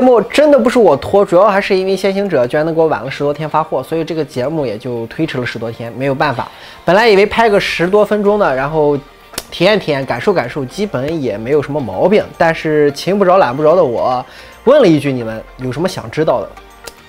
目真的不是我拖，主要还是因为先行者居然能给我晚了十多天发货，所以这个节目也就推迟了十多天，没有办法。本来以为拍个十多分钟的，然后体验体验、感受感受，基本也没有什么毛病。但是勤不着懒不着的我，问了一句：你们有什么想知道的？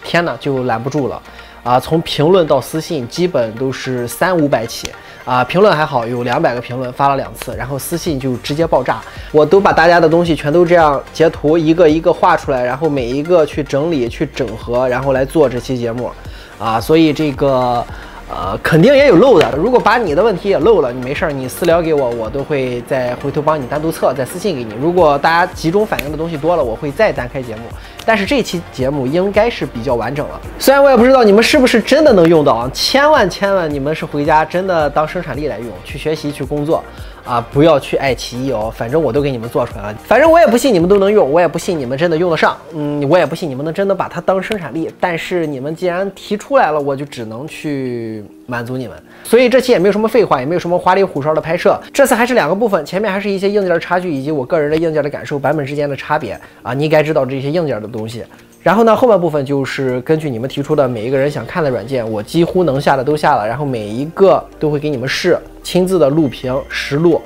天哪，就拦不住了啊！从评论到私信，基本都是三五百起。啊，评论还好，有两百个评论，发了两次，然后私信就直接爆炸，我都把大家的东西全都这样截图，一个一个画出来，然后每一个去整理、去整合，然后来做这期节目，啊，所以这个。呃，肯定也有漏的。如果把你的问题也漏了，你没事儿，你私聊给我，我都会再回头帮你单独测，再私信给你。如果大家集中反映的东西多了，我会再单开节目。但是这期节目应该是比较完整了，虽然我也不知道你们是不是真的能用到啊，千万千万你们是回家真的当生产力来用，去学习去工作。啊，不要去爱奇艺哦，反正我都给你们做出来了。反正我也不信你们都能用，我也不信你们真的用得上。嗯，我也不信你们能真的把它当生产力。但是你们既然提出来了，我就只能去满足你们。所以这期也没有什么废话，也没有什么花里胡哨的拍摄。这次还是两个部分，前面还是一些硬件的差距，以及我个人的硬件的感受，版本之间的差别啊，你应该知道这些硬件的东西。然后呢，后半部分就是根据你们提出的每一个人想看的软件，我几乎能下的都下了，然后每一个都会给你们试，亲自的录屏实录，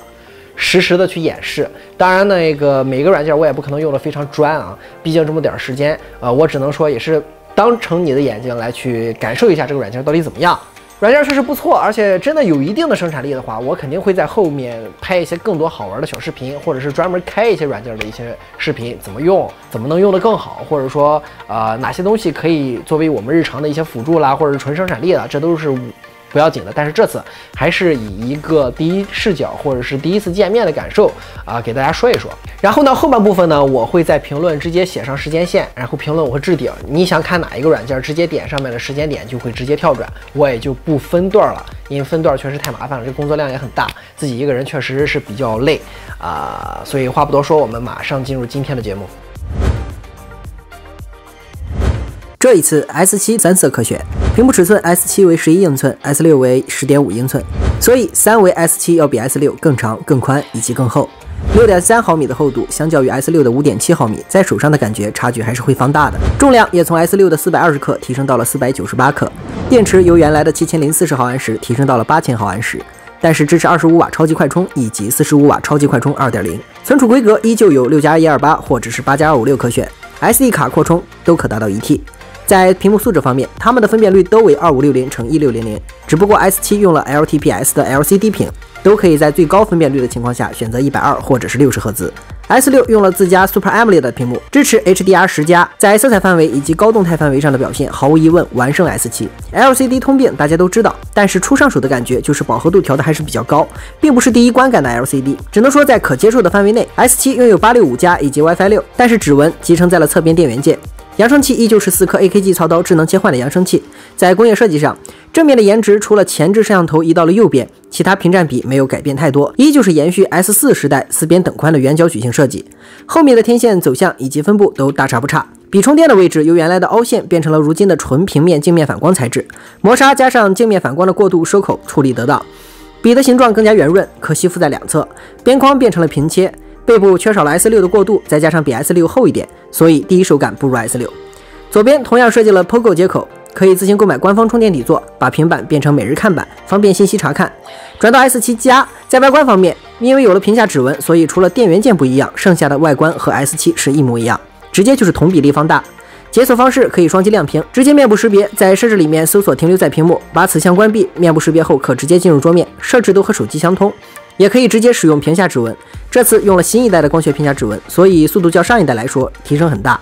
实时的去演示。当然，那个每个软件我也不可能用的非常专啊，毕竟这么点时间啊，我只能说也是当成你的眼睛来去感受一下这个软件到底怎么样。软件确实不错，而且真的有一定的生产力的话，我肯定会在后面拍一些更多好玩的小视频，或者是专门开一些软件的一些视频，怎么用，怎么能用得更好，或者说，呃，哪些东西可以作为我们日常的一些辅助啦，或者是纯生产力的，这都是。不要紧的，但是这次还是以一个第一视角或者是第一次见面的感受啊，给大家说一说。然后呢，后半部分呢，我会在评论直接写上时间线，然后评论我会置顶，你想看哪一个软件，直接点上面的时间点就会直接跳转，我也就不分段了，因为分段确实太麻烦了，这工作量也很大，自己一个人确实是比较累啊。所以话不多说，我们马上进入今天的节目。这一次 S7 三色可选，屏幕尺寸 S7 为十一英寸，S6 为十点五英寸，所以三维 S7 要比 S6 更长、更宽以及更厚。六点三毫米的厚度，相较于 S6 的五点七毫米，在手上的感觉差距还是会放大的。重量也从 S6 的四百二十克提升到了四百九十八克，电池由原来的七千零四十毫安时提升到了八千毫安时，但是支持二十五瓦超级快充以及四十五瓦超级快充二点零。存储规格依旧有六加一二八或者是八加二五六可选，SD 卡扩充都可达到一 T。在屏幕素质方面，它们的分辨率都为二五六零乘一六零零，只不过 S7 用了 LTPS 的 LCD 屏，都可以在最高分辨率的情况下选择一百二或者是六十赫兹。S6 用了自家 Super AMOLED 的屏幕，支持 HDR 十加，在色彩范围以及高动态范围上的表现毫无疑问完胜 S7。LCD 通病大家都知道，但是初上手的感觉就是饱和度调的还是比较高，并不是第一观感的 LCD，只能说在可接受的范围内。S7 拥有八六五加以及 WiFi 六，但是指纹集成在了侧边电源键。扬声器依旧是四颗 AKG 操刀智能切换的扬声器，在工业设计上，正面的颜值除了前置摄像头移到了右边，其他屏占比没有改变太多，依旧是延续 S4 时代四边等宽的圆角矩形设计。后面的天线走向以及分布都大差不差。笔充电的位置由原来的凹陷变成了如今的纯平面镜面反光材质，磨砂加上镜面反光的过渡收口处理得当，笔的形状更加圆润，可吸附在两侧，边框变成了平切。背部缺少了 S6 的过渡，再加上比 S6 厚一点，所以第一手感不如 S6。左边同样设计了 Pogo 接口，可以自行购买官方充电底座，把平板变成每日看板，方便信息查看。转到 S7 加，在外观方面，因为有了屏下指纹，所以除了电源键不一样，剩下的外观和 S7 是一模一样，直接就是同比例放大。解锁方式可以双击亮屏，直接面部识别，在设置里面搜索停留在屏幕，把此项关闭，面部识别后可直接进入桌面，设置都和手机相通。也可以直接使用屏下指纹，这次用了新一代的光学屏下指纹，所以速度较上一代来说提升很大。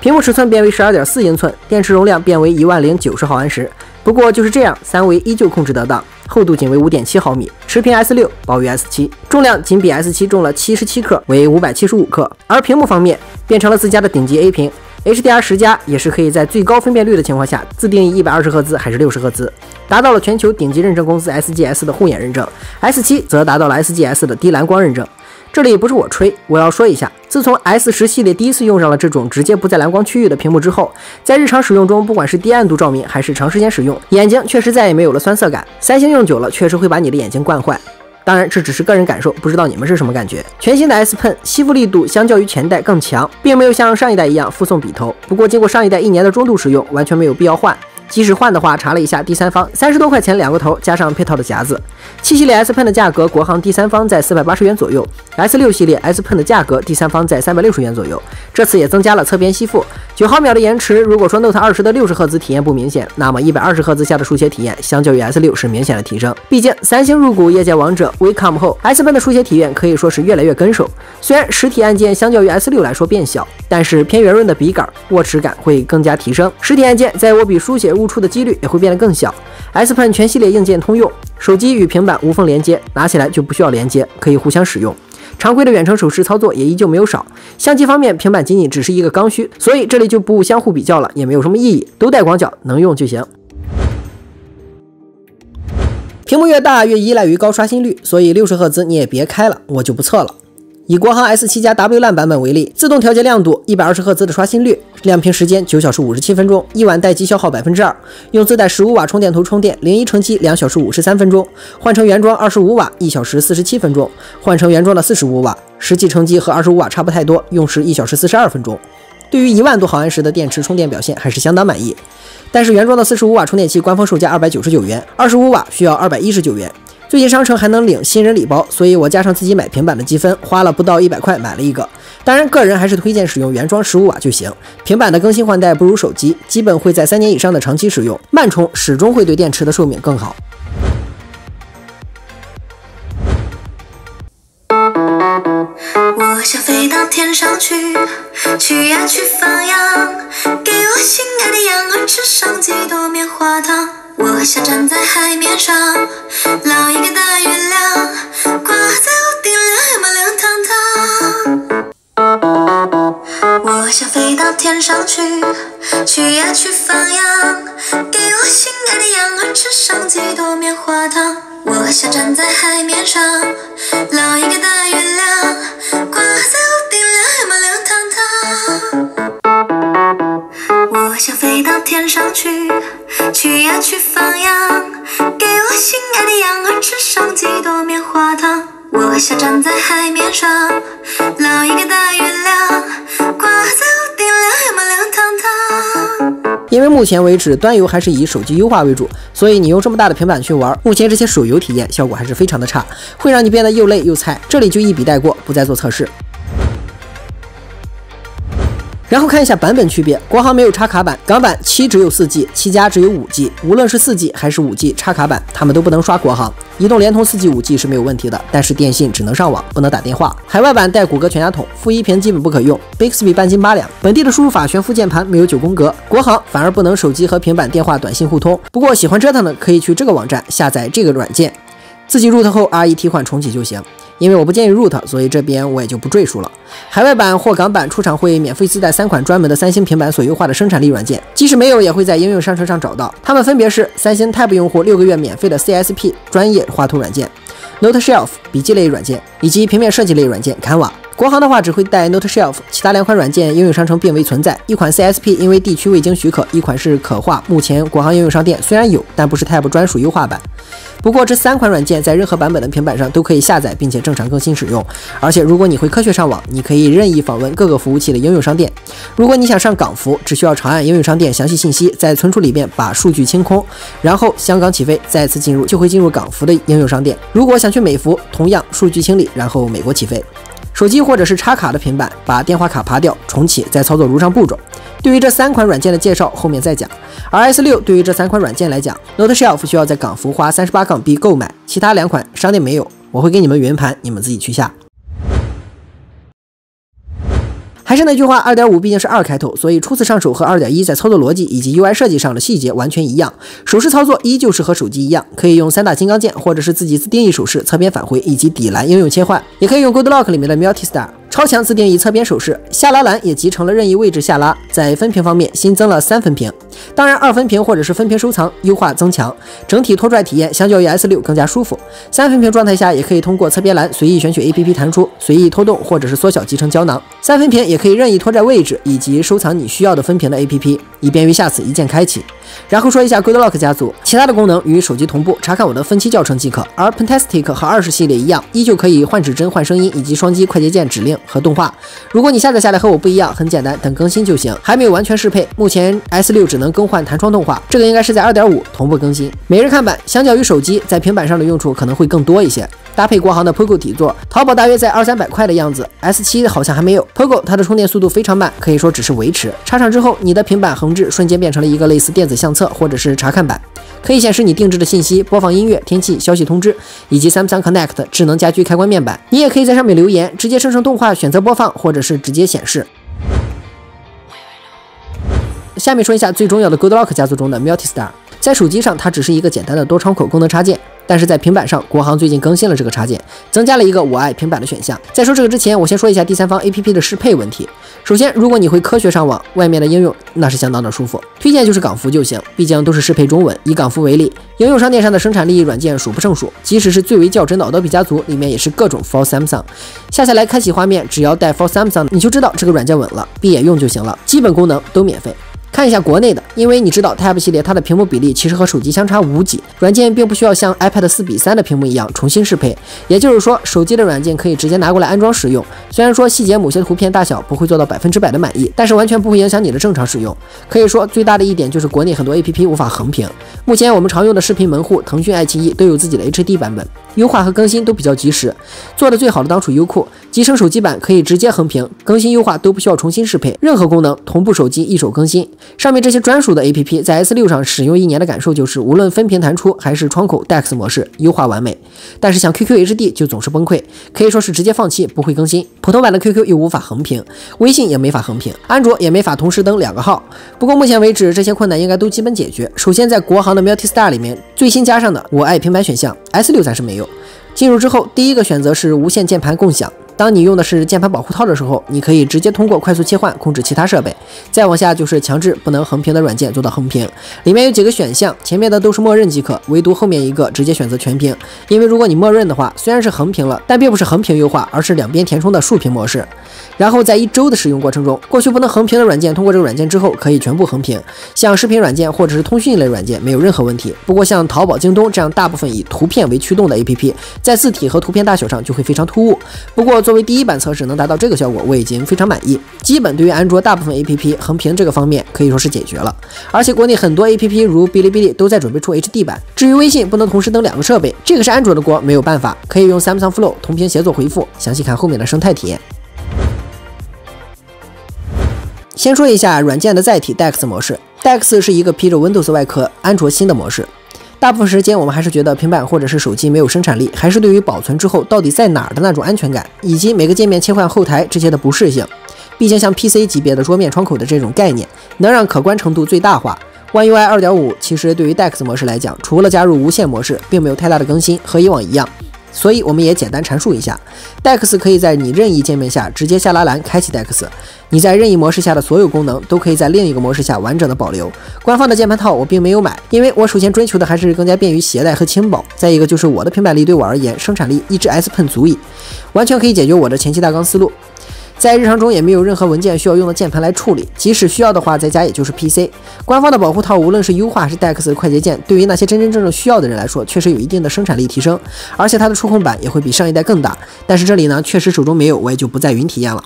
屏幕尺寸变为十二点四英寸，电池容量变为一万零九十毫安时。不过就是这样，三维依旧控制得当，厚度仅为五点七毫米，持平 S 六薄于 S 七，重量仅比 S 七重了七十七克，为五百七十五克。而屏幕方面变成了自家的顶级 A 屏，HDR 十加也是可以在最高分辨率的情况下自定义一百二十赫兹还是六十赫兹。达到了全球顶级认证公司 SGS 的护眼认证，S7 则达到了 SGS 的低蓝光认证。这里不是我吹，我要说一下，自从 S 十系列第一次用上了这种直接不在蓝光区域的屏幕之后，在日常使用中，不管是低暗度照明还是长时间使用，眼睛确实再也没有了酸涩感。三星用久了，确实会把你的眼睛惯坏。当然这只是个人感受，不知道你们是什么感觉。全新的 S Pen 吸附力度相较于前代更强，并没有像上一代一样附送笔头。不过经过上一代一年的中度使用，完全没有必要换。即使换的话，查了一下，第三方三十多块钱两个头，加上配套的夹子。七系列 S Pen 的价格，国行第三方在四百八十元左右；S 六系列 S Pen 的价格，第三方在三百六十元左右。这次也增加了侧边吸附，九毫秒的延迟。如果说 Note 二十的六十赫兹体验不明显，那么一百二十赫兹下的书写体验，相较于 S 六是明显的提升。毕竟三星入股业界王者 Wacom 后，S Pen 的书写体验可以说是越来越跟手。虽然实体按键相较于 S 六来说变小，但是偏圆润的笔杆，握持感会更加提升。实体按键在握笔书写误触的几率也会。会变得更小。S Pen 全系列硬件通用，手机与平板无缝连接，拿起来就不需要连接，可以互相使用。常规的远程手势操作也依旧没有少。相机方面，平板仅仅只是一个刚需，所以这里就不相互比较了，也没有什么意义，都带广角，能用就行。屏幕越大越依赖于高刷新率，所以六十赫兹你也别开了，我就不测了。以国行 S 七加 W 烂版本为例，自动调节亮度，一百二十赫兹的刷新率，亮屏时间九小时五十七分钟，一晚待机消耗百分之二。用自带十五瓦充电头充电，零一乘机两小时五十三分钟。换成原装二十五瓦，一小时四十七分钟。换成原装的四十五瓦，实际乘机和二十五瓦差不太多，用时一小时四十二分钟。对于一万多毫安时的电池充电表现，还是相当满意。但是原装的四十五瓦充电器官方售价二百九十九元，二十五瓦需要二百一十九元。最近商城还能领新人礼包，所以我加上自己买平板的积分，花了不到一百块买了一个。当然，个人还是推荐使用原装十五瓦就行。平板的更新换代不如手机，基本会在三年以上的长期使用，慢充始终会对电池的寿命更好。我想飞到天上去，去呀去放羊，给我心爱的羊儿吃上几朵棉花糖。我想站在海面上，捞一个大月亮，挂在屋顶亮呀亮堂堂。我想飞到天上去，去呀去放羊，给我心爱的羊儿吃上几朵棉花糖。我想站在海面上，捞一个大月亮，挂在屋顶亮呀亮堂堂。我想飞到天上去。去呀去放羊，给我心爱的羊儿吃上几朵棉花糖。我想站在海面上，捞一个大月亮，挂在屋顶亮呀亮堂堂。因为目前为止端游还是以手机优化为主，所以你用这么大的平板去玩，目前这些手游体验效果还是非常的差，会让你变得又累又菜。这里就一笔带过，不再做测试。然后看一下版本区别，国行没有插卡版，港版七只有四 G，七加只有五 G。无论是四 G 还是五 G 插卡版，他们都不能刷国行。移动、联通四 G、五 G 是没有问题的，但是电信只能上网，不能打电话。海外版带谷歌全家桶，负一屏基本不可用，Bixby 半斤八两。本地的输入法悬浮键盘没有九宫格，国行反而不能手机和平板电话短信互通。不过喜欢折腾的可以去这个网站下载这个软件，自己 root 后 RE 替换重启就行。因为我不建议 root，所以这边我也就不赘述了。海外版或港版出厂会免费自带三款专门的三星平板所优化的生产力软件，即使没有，也会在应用商城上找到。它们分别是三星 Tab 用户六个月免费的 CSP 专业画图软件，Note Shelf 笔记类软件，以及平面设计类软件 Canva。国行的话只会带 Note Shelf，其他两款软件应用商城并未存在。一款 CSP 因为地区未经许可，一款是可画，目前国行应用商店虽然有，但不是 Type 专属优化版。不过这三款软件在任何版本的平板上都可以下载，并且正常更新使用。而且如果你会科学上网，你可以任意访问各个服务器的应用商店。如果你想上港服，只需要长按应用商店详细信息，在存储里面把数据清空，然后香港起飞，再次进入就会进入港服的应用商店。如果想去美服，同样数据清理，然后美国起飞。手机或者是插卡的平板，把电话卡拔掉，重启，再操作如上步骤。对于这三款软件的介绍，后面再讲。而 S 六对于这三款软件来讲，Note Shelf 需要在港服花三十八港币购买，其他两款商店没有，我会给你们云盘，你们自己去下。还是那句话，二点五毕竟是二开头，所以初次上手和二点一在操作逻辑以及 UI 设计上的细节完全一样。手势操作依旧是和手机一样，可以用三大金刚键，或者是自己自定义手势、侧边返回以及底栏应用切换，也可以用 Good Lock 里面的 Multi Star。超强自定义侧边手势，下拉栏也集成了任意位置下拉。在分屏方面新增了三分屏，当然二分屏或者是分屏收藏优化增强，整体拖拽体验相较于 S 六更加舒服。三分屏状态下也可以通过侧边栏随意选取 APP 弹出，随意拖动或者是缩小集成胶囊。三分屏也可以任意拖拽位置以及收藏你需要的分屏的 APP。以便于下次一键开启。然后说一下 Good Lock 家族，其他的功能与手机同步，查看我的分期教程即可。而 Fantastic 和二十系列一样，依旧可以换指针、换声音以及双击快捷键指令和动画。如果你下载下来和我不一样，很简单，等更新就行。还没有完全适配，目前 S 六只能更换弹窗动画，这个应该是在二点五同步更新。每日看板相较于手机，在平板上的用处可能会更多一些。搭配国行的 Pogo 底座，淘宝大约在二三百块的样子。S 七好像还没有。Pogo 它的充电速度非常慢，可以说只是维持。插上之后，你的平板横置瞬间变成了一个类似电子相册或者是查看板，可以显示你定制的信息、播放音乐、天气、消息通知，以及 Samsung Connect 智能家居开关面板。你也可以在上面留言，直接生成动画，选择播放，或者是直接显示。下面说一下最重要的 Good Lock 家族中的 Multistar，在手机上它只是一个简单的多窗口功能插件。但是在平板上，国行最近更新了这个插件，增加了一个我爱平板的选项。在说这个之前，我先说一下第三方 APP 的适配问题。首先，如果你会科学上网，外面的应用那是相当的舒服，推荐就是港服就行，毕竟都是适配中文。以港服为例，应用商店上的生产力软件数不胜数，即使是最为较真的 Adobe 家族，里面也是各种 For Samsung。下下来开启画面，只要带 For Samsung，你就知道这个软件稳了，闭眼用就行了，基本功能都免费。看一下国内的，因为你知道 Tab 系列它的屏幕比例其实和手机相差无几，软件并不需要像 iPad 四比三的屏幕一样重新适配。也就是说，手机的软件可以直接拿过来安装使用。虽然说细节某些图片大小不会做到百分之百的满意，但是完全不会影响你的正常使用。可以说最大的一点就是国内很多 APP 无法横屏。目前我们常用的视频门户腾讯、爱奇艺都有自己的 HD 版本，优化和更新都比较及时。做的最好的当属优酷，集成手机版可以直接横屏，更新优化都不需要重新适配，任何功能同步手机一手更新。上面这些专属的 APP 在 S6 上使用一年的感受就是，无论分屏弹出还是窗口 DeX 模式，优化完美。但是像 QQ HD 就总是崩溃，可以说是直接放弃，不会更新。普通版的 QQ 又无法横屏，微信也没法横屏，安卓也没法同时登两个号。不过目前为止，这些困难应该都基本解决。首先在国行的 Multistar 里面，最新加上的我爱平板选项，S6 暂时没有。进入之后，第一个选择是无线键盘共享。当你用的是键盘保护套的时候，你可以直接通过快速切换控制其他设备。再往下就是强制不能横屏的软件做到横屏，里面有几个选项，前面的都是默认即可，唯独后面一个直接选择全屏。因为如果你默认的话，虽然是横屏了，但并不是横屏优化，而是两边填充的竖屏模式。然后在一周的使用过程中，过去不能横屏的软件通过这个软件之后可以全部横屏，像视频软件或者是通讯类软件没有任何问题。不过像淘宝、京东这样大部分以图片为驱动的 APP，在字体和图片大小上就会非常突兀。不过作为第一版测试。能达到这个效果，我已经非常满意。基本对于安卓大部分 APP 横屏这个方面可以说是解决了。而且国内很多 APP 如哔哩哔哩都在准备出 HD 版。至于微信不能同时登两个设备，这个是安卓的锅，没有办法，可以用 Samsung Flow 同屏协作回复。详细看后面的生态体验。先说一下软件的载体 DeX 模式，DeX 是一个披着 Windows 外壳安卓新的模式。大部分时间，我们还是觉得平板或者是手机没有生产力，还是对于保存之后到底在哪儿的那种安全感，以及每个界面切换后台这些的不适性。毕竟像 PC 级别的桌面窗口的这种概念，能让可观程度最大化。One UI 2.5其实对于 DeX 模式来讲，除了加入无线模式，并没有太大的更新，和以往一样。所以我们也简单阐述一下，DeX 可以在你任意界面下直接下拉栏开启 DeX，你在任意模式下的所有功能都可以在另一个模式下完整的保留。官方的键盘套我并没有买，因为我首先追求的还是更加便于携带和轻薄，再一个就是我的平板力对我而言生产力一支 S Pen 足矣，完全可以解决我的前期大纲思路。在日常中也没有任何文件需要用的键盘来处理，即使需要的话，在家也就是 PC。官方的保护套，无论是优化还是 DeX 的快捷键，对于那些真真正正需要的人来说，确实有一定的生产力提升，而且它的触控板也会比上一代更大。但是这里呢，确实手中没有，我也就不再云体验了。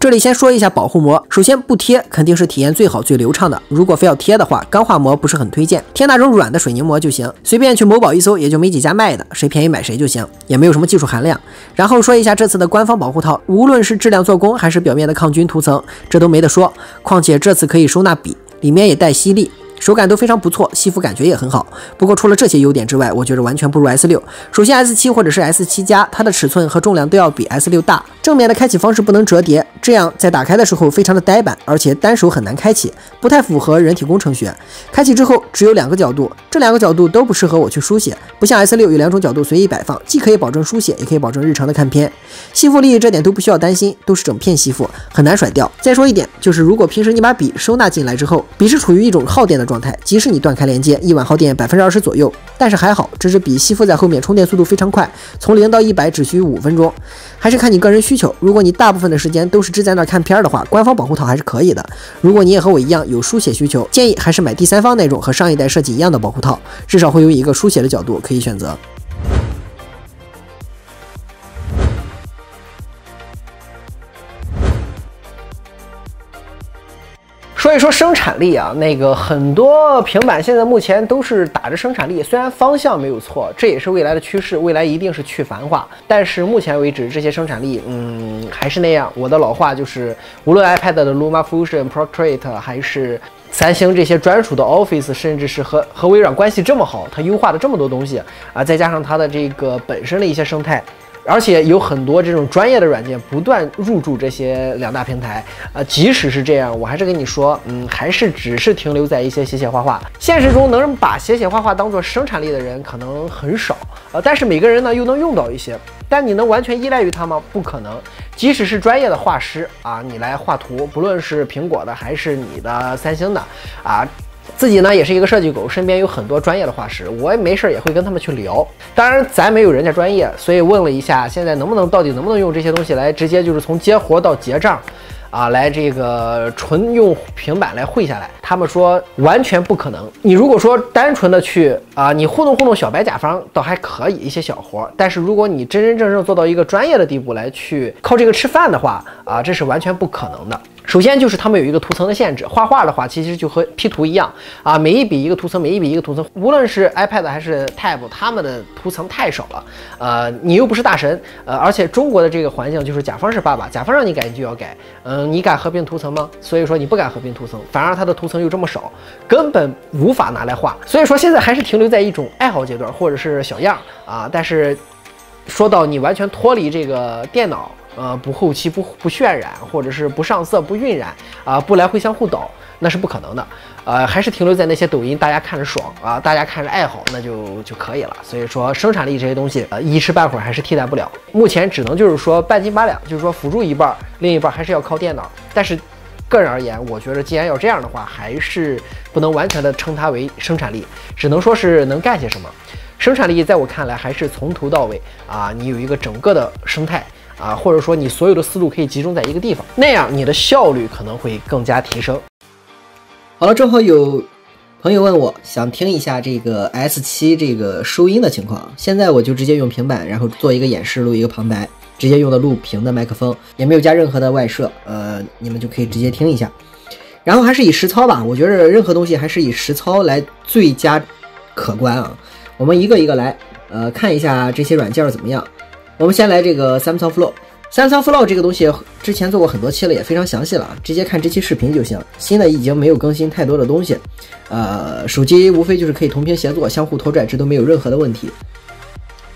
这里先说一下保护膜，首先不贴肯定是体验最好最流畅的。如果非要贴的话，钢化膜不是很推荐，贴那种软的水凝膜就行。随便去某宝一搜，也就没几家卖的，谁便宜买谁就行，也没有什么技术含量。然后说一下这次的官方保护套，无论是质量做工还是表面的抗菌涂层，这都没得说。况且这次可以收纳笔，里面也带吸力。手感都非常不错，吸附感觉也很好。不过除了这些优点之外，我觉得完全不如 S 六。首先 S 七或者是 S 七加，它的尺寸和重量都要比 S 六大。正面的开启方式不能折叠，这样在打开的时候非常的呆板，而且单手很难开启，不太符合人体工程学。开启之后只有两个角度，这两个角度都不适合我去书写，不像 S 六有两种角度随意摆放，既可以保证书写，也可以保证日常的看片。吸附力这点都不需要担心，都是整片吸附，很难甩掉。再说一点，就是如果平时你把笔收纳进来之后，笔是处于一种耗电的状。态，即使你断开连接，一晚耗电百分之二十左右，但是还好，这支笔吸附在后面充电速度非常快，从零到一百只需五分钟。还是看你个人需求，如果你大部分的时间都是支在那看片儿的话，官方保护套还是可以的。如果你也和我一样有书写需求，建议还是买第三方那种和上一代设计一样的保护套，至少会有一个书写的角度可以选择。说一说生产力啊，那个很多平板现在目前都是打着生产力，虽然方向没有错，这也是未来的趋势，未来一定是去繁化。但是目前为止，这些生产力，嗯，还是那样。我的老话就是，无论 iPad 的 LumaFusion、Portrait，还是三星这些专属的 Office，甚至是和和微软关系这么好，它优化了这么多东西啊，再加上它的这个本身的一些生态。而且有很多这种专业的软件不断入驻这些两大平台，呃，即使是这样，我还是跟你说，嗯，还是只是停留在一些写写画画。现实中能把写写画画当做生产力的人可能很少，呃，但是每个人呢又能用到一些。但你能完全依赖于它吗？不可能。即使是专业的画师啊，你来画图，不论是苹果的还是你的三星的，啊。自己呢也是一个设计狗，身边有很多专业的画师，我没事也会跟他们去聊。当然，咱没有人家专业，所以问了一下，现在能不能到底能不能用这些东西来直接就是从接活到结账。啊，来这个纯用平板来绘下来，他们说完全不可能。你如果说单纯的去啊，你糊弄糊弄小白甲方倒还可以一些小活，但是如果你真真正正做到一个专业的地步来去靠这个吃饭的话啊，这是完全不可能的。首先就是他们有一个图层的限制，画画的话其实就和 P 图一样啊，每一笔一个图层，每一笔一个图层。无论是 iPad 还是 Tab，他们的图层太少了。呃，你又不是大神，呃，而且中国的这个环境就是甲方是爸爸，甲方让你改你就要改。嗯，你敢合并图层吗？所以说你不敢合并图层，反而它的图层又这么少，根本无法拿来画。所以说现在还是停留在一种爱好阶段或者是小样啊。但是说到你完全脱离这个电脑。呃，不后期不不渲染，或者是不上色不晕染啊，不来回相互倒，那是不可能的。呃，还是停留在那些抖音，大家看着爽啊，大家看着爱好，那就就可以了。所以说生产力这些东西，呃，一时半会儿还是替代不了。目前只能就是说半斤八两，就是说辅助一半，另一半还是要靠电脑。但是个人而言，我觉得既然要这样的话，还是不能完全的称它为生产力，只能说是能干些什么。生产力在我看来还是从头到尾啊，你有一个整个的生态。啊，或者说你所有的思路可以集中在一个地方，那样你的效率可能会更加提升。好了，正好有朋友问我想听一下这个 S7 这个收音的情况，现在我就直接用平板，然后做一个演示，录一个旁白，直接用的录屏的麦克风，也没有加任何的外设，呃，你们就可以直接听一下。然后还是以实操吧，我觉得任何东西还是以实操来最佳可观啊。我们一个一个来，呃，看一下这些软件怎么样。我们先来这个 Samsung Flow，Samsung Flow 这个东西之前做过很多期了，也非常详细了啊，直接看这期视频就行。新的已经没有更新太多的东西，呃，手机无非就是可以同屏协作、相互拖拽，这都没有任何的问题。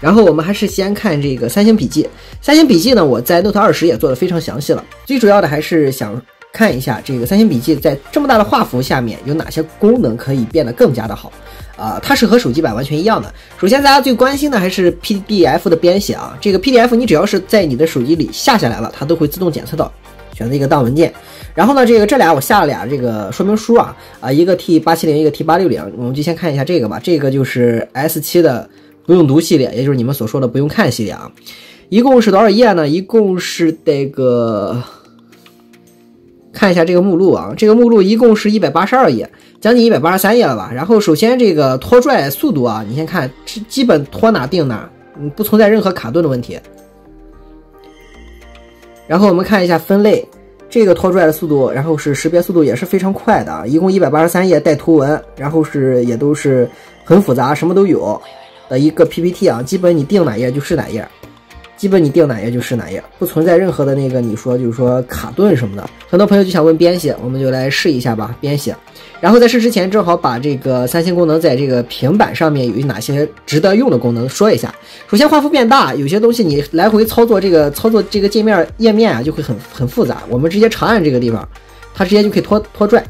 然后我们还是先看这个三星笔记，三星笔记呢，我在 Note 二十也做的非常详细了。最主要的还是想看一下这个三星笔记在这么大的画幅下面有哪些功能可以变得更加的好。啊，它是和手机版完全一样的。首先，大家最关心的还是 PDF 的编写啊。这个 PDF 你只要是在你的手机里下下来了，它都会自动检测到，选择一个当文件。然后呢，这个这俩我下了俩这个说明书啊啊，一个 T 八七零，一个 T 八六零。我们就先看一下这个吧。这个就是 S 七的不用读系列，也就是你们所说的不用看系列啊。一共是多少页呢？一共是这个。看一下这个目录啊，这个目录一共是一百八十二页，将近一百八十三页了吧？然后首先这个拖拽速度啊，你先看，基本拖哪定哪，嗯，不存在任何卡顿的问题。然后我们看一下分类，这个拖拽的速度，然后是识别速度也是非常快的啊，一共一百八十三页带图文，然后是也都是很复杂，什么都有的一个 PPT 啊，基本你定哪页就是哪页。基本你定哪页就是哪页，不存在任何的那个你说就是说卡顿什么的。很多朋友就想问编写，我们就来试一下吧，编写。然后在试之前，正好把这个三星功能在这个平板上面有哪些值得用的功能说一下。首先画幅变大，有些东西你来回操作这个操作这个界面页面啊，就会很很复杂。我们直接长按这个地方，它直接就可以拖拖拽。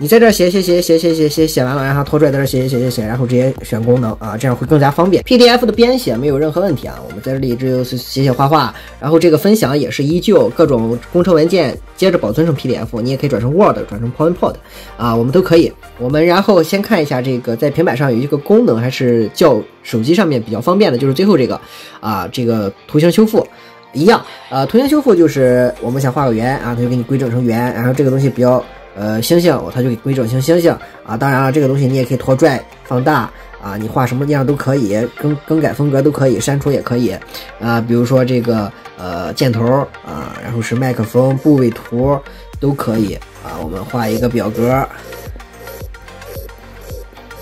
你在这写写写写写写写写完了，然后拖出来在这写写写写写，然后直接选功能啊，这样会更加方便。PDF 的编写没有任何问题啊，我们在这里只有写写画画，然后这个分享也是依旧各种工程文件接着保存成 PDF，你也可以转成 Word，转成 PowerPoint 啊，我们都可以。我们然后先看一下这个在平板上有一个功能，还是叫手机上面比较方便的，就是最后这个啊，这个图形修复一样。呃，图形修复就是我们想画个圆啊，它就给你规整成圆，然后这个东西比较呃星星，它就给规整成星星啊。当然了，这个东西你也可以拖拽放大啊，你画什么样都可以，更更改风格都可以，删除也可以啊。比如说这个呃箭头啊，然后是麦克风部位图都可以啊。我们画一个表格。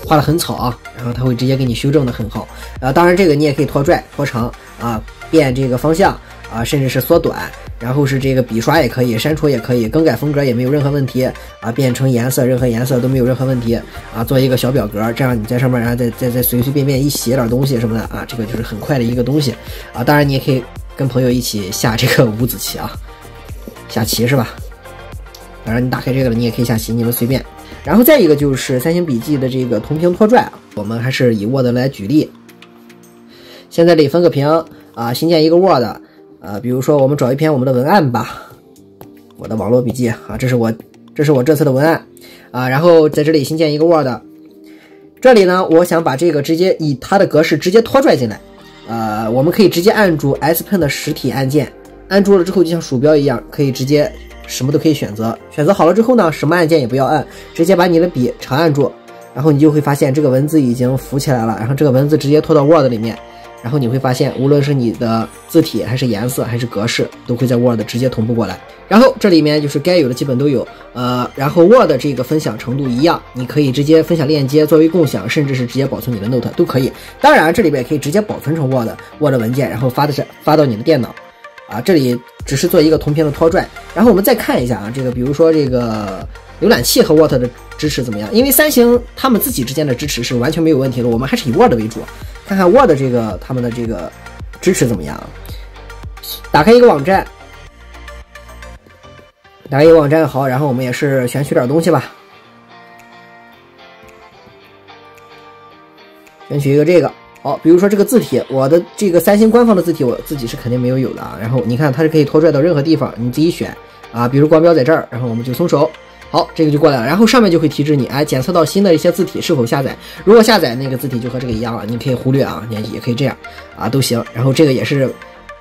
画的很草啊，然后它会直接给你修正的很好。啊，当然这个你也可以拖拽、拖长啊，变这个方向啊，甚至是缩短。然后是这个笔刷也可以，删除也可以，更改风格也没有任何问题啊，变成颜色，任何颜色都没有任何问题啊。做一个小表格，这样你在上面然后再再再随随便便一写点东西什么的啊，这个就是很快的一个东西啊。当然你也可以跟朋友一起下这个五子棋啊，下棋是吧？当然你打开这个了，你也可以下棋，你们随便。然后再一个就是三星笔记的这个同屏拖拽，我们还是以 Word 来举例。现在这里分个屏啊，新建一个 Word 啊，比如说我们找一篇我们的文案吧，我的网络笔记啊，这是我这是我这次的文案啊，然后在这里新建一个 Word，这里呢，我想把这个直接以它的格式直接拖拽进来，呃，我们可以直接按住 S Pen 的实体按键，按住了之后就像鼠标一样，可以直接。什么都可以选择，选择好了之后呢，什么按键也不要按，直接把你的笔长按住，然后你就会发现这个文字已经浮起来了，然后这个文字直接拖到 Word 里面，然后你会发现，无论是你的字体还是颜色还是格式，都会在 Word 直接同步过来。然后这里面就是该有的基本都有，呃，然后 Word 这个分享程度一样，你可以直接分享链接作为共享，甚至是直接保存你的 Note 都可以。当然这里边也可以直接保存成 Word Word 文件，然后发的是发到你的电脑。啊，这里只是做一个同屏的拖拽，然后我们再看一下啊，这个比如说这个浏览器和 Word 的支持怎么样？因为三星他们自己之间的支持是完全没有问题的，我们还是以 Word 为主，看看 Word 这个他们的这个支持怎么样？打开一个网站，打开一个网站好，然后我们也是选取点东西吧，选取一个这个。好，比如说这个字体，我的这个三星官方的字体，我自己是肯定没有有的啊。然后你看，它是可以拖拽到任何地方，你自己选啊。比如光标在这儿，然后我们就松手，好，这个就过来了。然后上面就会提示你，哎，检测到新的一些字体是否下载。如果下载那个字体就和这个一样了，你可以忽略啊，也也可以这样啊，都行。然后这个也是，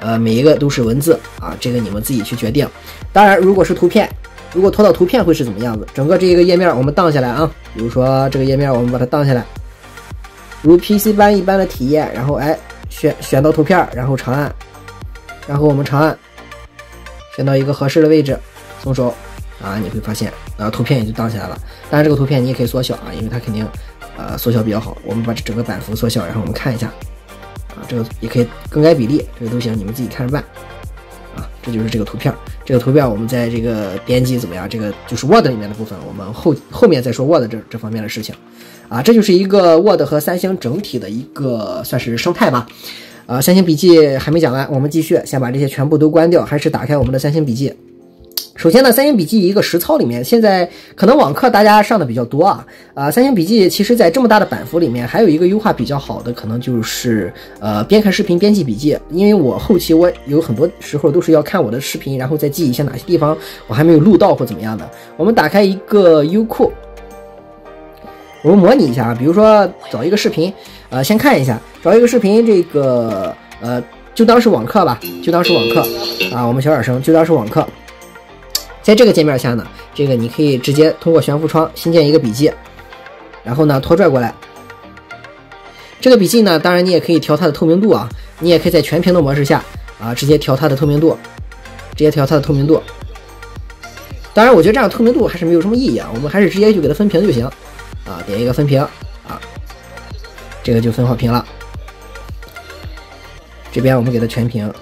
呃，每一个都是文字啊，这个你们自己去决定。当然，如果是图片，如果拖到图片会是怎么样子？整个这一个页面我们荡下来啊，比如说这个页面我们把它荡下来。如 PC 版一般的体验，然后哎选选到图片，然后长按，然后我们长按，选到一个合适的位置，松手啊，你会发现啊图片也就荡起来了。当然这个图片你也可以缩小啊，因为它肯定呃缩小比较好。我们把这整个版幅缩小，然后我们看一下啊，这个也可以更改比例，这个都行，你们自己看着办啊。这就是这个图片，这个图片我们在这个编辑怎么样？这个就是 Word 里面的部分，我们后后面再说 Word 这这方面的事情。啊，这就是一个 Word 和三星整体的一个算是生态吧。啊，三星笔记还没讲完，我们继续，先把这些全部都关掉，还是打开我们的三星笔记。首先呢，三星笔记一个实操里面，现在可能网课大家上的比较多啊。啊，三星笔记其实在这么大的版幅里面，还有一个优化比较好的，可能就是呃边看视频边记笔记。因为我后期我有很多时候都是要看我的视频，然后再记一些哪些地方我还没有录到或怎么样的。我们打开一个优酷。我们模拟一下啊，比如说找一个视频，呃，先看一下，找一个视频，这个呃，就当是网课吧，就当是网课啊，我们小点声，就当是网课。在这个界面下呢，这个你可以直接通过悬浮窗新建一个笔记，然后呢拖拽过来。这个笔记呢，当然你也可以调它的透明度啊，你也可以在全屏的模式下啊，直接调它的透明度，直接调它的透明度。当然，我觉得这样透明度还是没有什么意义啊，我们还是直接就给它分屏就行。啊，点一个分屏啊，这个就分好屏了。这边我们给它全屏。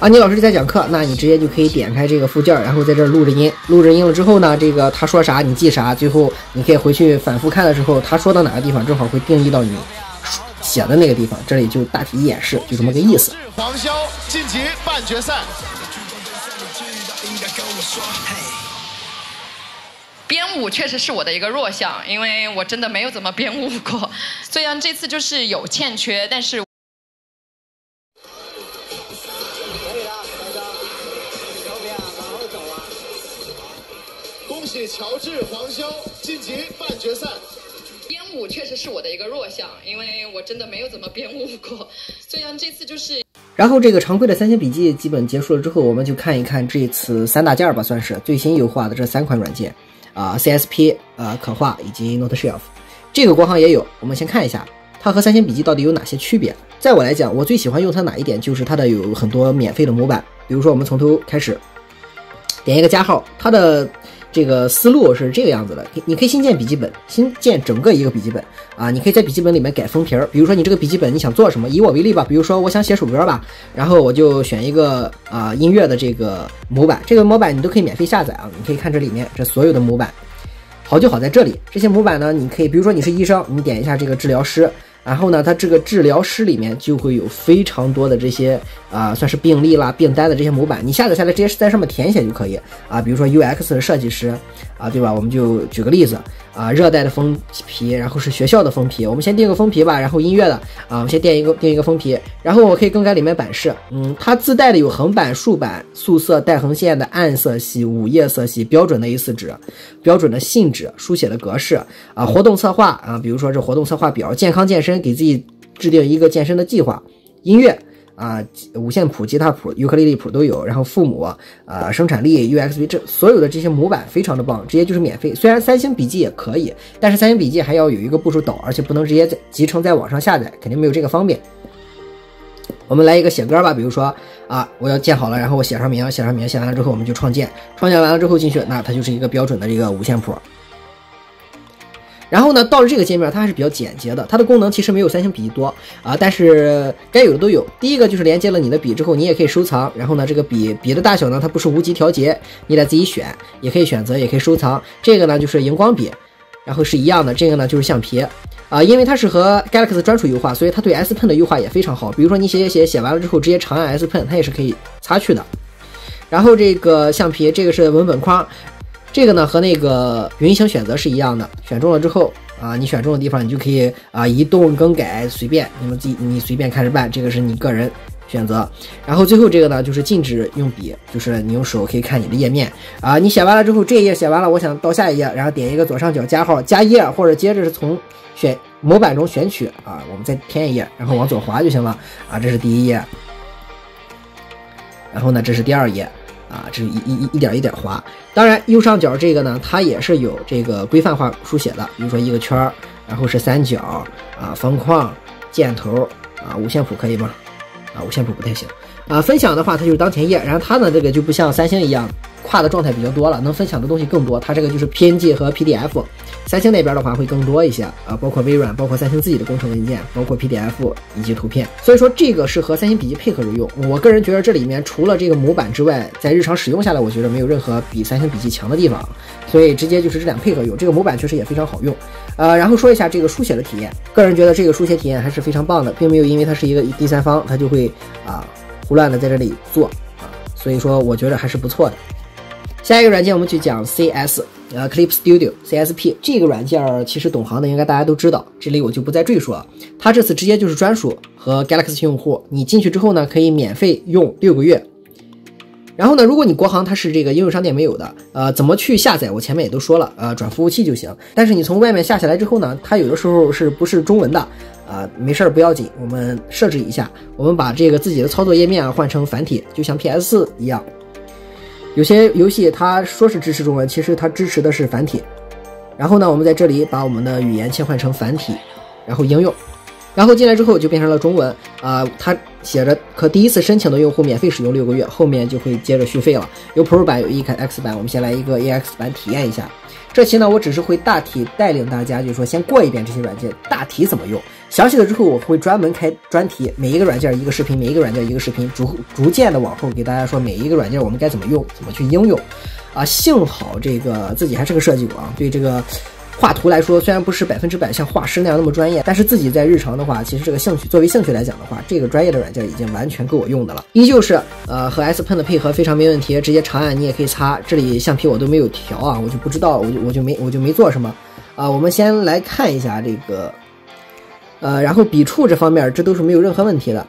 啊，你老师在讲课，那你直接就可以点开这个附件，然后在这儿录着音。录着音了之后呢，这个他说啥你记啥，最后你可以回去反复看的时候，他说到哪个地方，正好会定义到你写的那个地方。这里就大体演示，就这么个意思。黄潇晋级半决赛。编舞确实是我的一个弱项，因为我真的没有怎么编舞过。虽然这次就是有欠缺，但是。乔治、黄潇晋级半决赛。编舞确实是我的一个弱项，因为我真的没有怎么编舞过。虽然这次就是，然后这个常规的三星笔记基本结束了之后，我们就看一看这次三大件儿吧，算是最新优化的这三款软件啊、CSP 啊、可画以及 Note Shelf。这个国行也有，我们先看一下它和三星笔记到底有哪些区别。在我来讲，我最喜欢用它哪一点，就是它的有很多免费的模板，比如说我们从头开始点一个加号，它的这个思路是这个样子的，你可以新建笔记本，新建整个一个笔记本啊，你可以在笔记本里面改封皮儿，比如说你这个笔记本你想做什么，以我为例吧，比如说我想写首歌吧，然后我就选一个啊、音乐的这个模板，这个模板你都可以免费下载啊，你可以看这里面这所有的模板，好就好在这里，这些模板呢，你可以比如说你是医生，你点一下这个治疗师。然后呢，它这个治疗师里面就会有非常多的这些啊、算是病例啦、病单的这些模板，你下载下来直接在上面填写就可以啊。比如说 UX 的设计师啊，对吧？我们就举个例子啊，热带的封皮，然后是学校的封皮，我们先定个封皮吧，然后音乐的啊，我们先定一个定一个封皮，然后我可以更改里面版式，嗯，它自带的有横版、竖版、素色带横线的暗色系、午夜色系、标准的 A4 纸、标准的信纸、书写的格式啊，活动策划啊，比如说这活动策划表、健康健身，给自己制定一个健身的计划，音乐。啊，五线谱、吉他谱、尤克里里谱都有，然后父母啊、生产力、UXB 这所有的这些模板非常的棒，直接就是免费。虽然三星笔记也可以，但是三星笔记还要有一个步骤导，而且不能直接在集成在网上下载，肯定没有这个方便。我们来一个写歌吧，比如说啊，我要建好了，然后我写上名，写上名，写完了之后我们就创建，创建完了之后进去，那它就是一个标准的这个五线谱。然后呢，到了这个界面，它还是比较简洁的，它的功能其实没有三星笔记多啊，但是该有的都有。第一个就是连接了你的笔之后，你也可以收藏。然后呢，这个笔笔的大小呢，它不是无极调节，你得自己选，也可以选择，也可以收藏。这个呢就是荧光笔，然后是一样的，这个呢就是橡皮。啊，因为它是和 Galaxy 专属优化，所以它对 S Pen 的优化也非常好。比如说你写写写写完了之后，直接长按 S Pen，它也是可以擦去的。然后这个橡皮，这个是文本框，这个呢和那个云型选择是一样的，选中了之后啊，你选中的地方你就可以啊移动更改随便，你们自己你随便看着办，这个是你个人选择。然后最后这个呢就是禁止用笔，就是你用手可以看你的页面啊，你写完了之后这一页写完了，我想到下一页，然后点一个左上角加号加页，或者接着是从选模板中选取啊，我们再添一页，然后往左滑就行了啊，这是第一页。然后呢，这是第二页啊，这是一一一一点一点滑。当然，右上角这个呢，它也是有这个规范化书写的，比如说一个圈儿，然后是三角啊、方框、箭头啊，五线谱可以吗？啊，五线谱不太行啊。分享的话，它就是当前页，然后它呢这个就不像三星一样跨的状态比较多了，能分享的东西更多。它这个就是 PNG 和 PDF。三星那边的话会更多一些啊，包括微软，包括三星自己的工程文件，包括 PDF 以及图片。所以说这个是和三星笔记配合着用。我个人觉得这里面除了这个模板之外，在日常使用下来，我觉得没有任何比三星笔记强的地方。所以直接就是这两配合用，这个模板确实也非常好用。呃，然后说一下这个书写的体验，个人觉得这个书写体验还是非常棒的，并没有因为它是一个第三方，它就会啊胡乱的在这里做啊，所以说我觉得还是不错的。下一个软件我们去讲 CS，呃，Clip Studio CSP 这个软件，其实懂行的应该大家都知道，这里我就不再赘述了。它这次直接就是专属和 Galaxy 用户，你进去之后呢，可以免费用六个月。然后呢，如果你国行它是这个应用商店没有的，呃，怎么去下载？我前面也都说了，呃，转服务器就行。但是你从外面下下来之后呢，它有的时候是不是中文的？啊、没事儿不要紧，我们设置一下，我们把这个自己的操作页面啊换成繁体，就像 PS 一样。有些游戏它说是支持中文，其实它支持的是繁体。然后呢，我们在这里把我们的语言切换成繁体，然后应用，然后进来之后就变成了中文。啊、它写着可第一次申请的用户免费使用六个月，后面就会接着续费了。有 Pro 版，有 EX 版，我们先来一个 EX 版体验一下。这期呢，我只是会大体带领大家，就是说先过一遍这些软件，大体怎么用。详细的之后我会专门开专题，每一个软件一个视频，每一个软件一个视频，逐逐渐的往后给大家说每一个软件我们该怎么用，怎么去应用。啊，幸好这个自己还是个设计狗啊，对这个画图来说，虽然不是百分之百像画师那样那么专业，但是自己在日常的话，其实这个兴趣作为兴趣来讲的话，这个专业的软件已经完全够我用的了。依旧是呃和 S Pen 的配合非常没问题，直接长按你也可以擦。这里橡皮我都没有调啊，我就不知道，我就我就没我就没做什么啊。我们先来看一下这个，呃，然后笔触这方面，这都是没有任何问题的。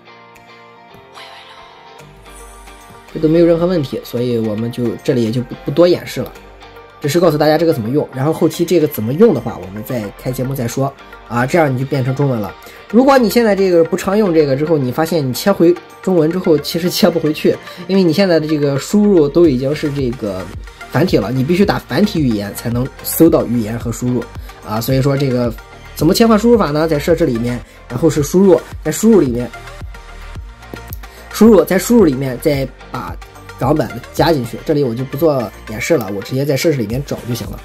这都没有任何问题，所以我们就这里也就不不多演示了。只是告诉大家这个怎么用，然后后期这个怎么用的话，我们再开节目再说啊，这样你就变成中文了。如果你现在这个不常用这个之后，你发现你切回中文之后，其实切不回去，因为你现在的这个输入都已经是这个繁体了，你必须打繁体语言才能搜到语言和输入啊。所以说这个怎么切换输入法呢？在设置里面，然后是输入，在输入里面，输入在输入里面再把。港版的加进去，这里我就不做演示了，我直接在设置里面找就行了。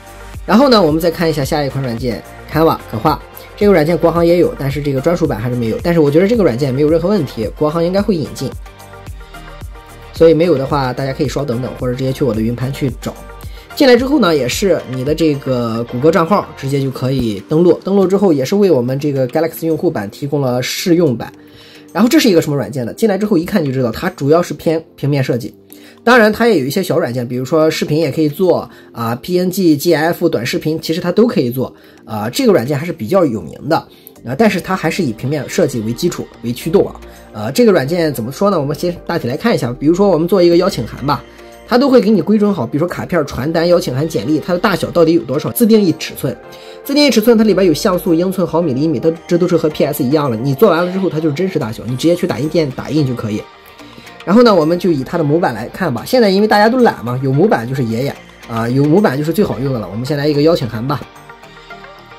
然后呢，我们再看一下下一款软件，Canva 可画。这个软件国行也有，但是这个专属版还是没有。但是我觉得这个软件没有任何问题，国行应该会引进。所以没有的话，大家可以稍等等，或者直接去我的云盘去找。进来之后呢，也是你的这个谷歌账号直接就可以登录。登录之后也是为我们这个 Galaxy 用户版提供了试用版。然后这是一个什么软件呢？进来之后一看就知道，它主要是偏平面设计。当然，它也有一些小软件，比如说视频也可以做啊，PNG、GIF 短视频，其实它都可以做啊。这个软件还是比较有名的啊，但是它还是以平面设计为基础为驱动啊。呃，这个软件怎么说呢？我们先大体来看一下，比如说我们做一个邀请函吧，它都会给你规准好，比如说卡片、传单、邀请函、简历，它的大小到底有多少？自定义尺寸，自定义尺寸，它里边有像素、英寸、毫米、厘米，它这都是和 PS 一样了。你做完了之后，它就是真实大小，你直接去打印店打印就可以。然后呢，我们就以它的模板来看吧。现在因为大家都懒嘛，有模板就是爷爷啊，有模板就是最好用的了。我们先来一个邀请函吧，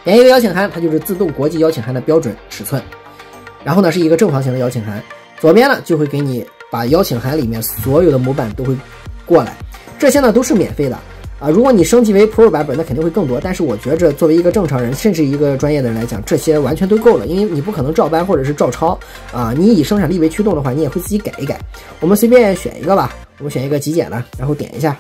点一个邀请函，它就是自动国际邀请函的标准尺寸。然后呢，是一个正方形的邀请函，左边呢就会给你把邀请函里面所有的模板都会过来，这些呢都是免费的。啊，如果你升级为 Pro 版本，那肯定会更多。但是我觉着，作为一个正常人，甚至一个专业的人来讲，这些完全都够了，因为你不可能照搬或者是照抄啊。你以生产力为驱动的话，你也会自己改一改。我们随便选一个吧，我们选一个极简的，然后点一下，